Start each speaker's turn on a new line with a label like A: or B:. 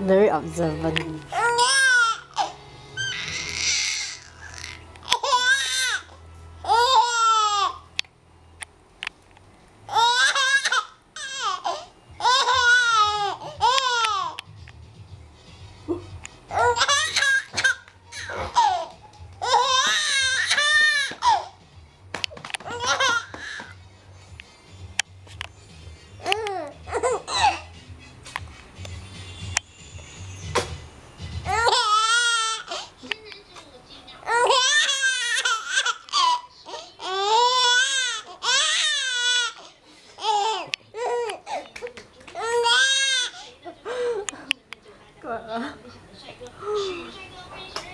A: Very observant. Ah.
B: 嗯哼